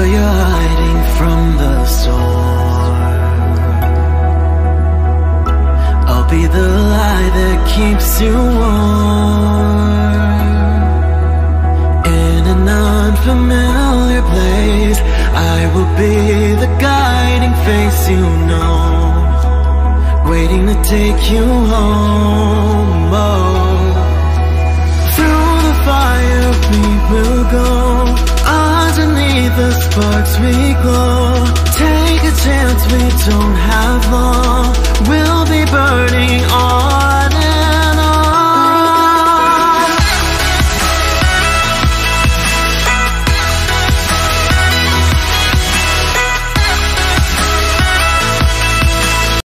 Whenever you're hiding from the storm. I'll be the light that keeps you warm. In an unfamiliar place I will be the guiding face you know. Waiting to take you home. Oh. We glow Take a chance, we don't have long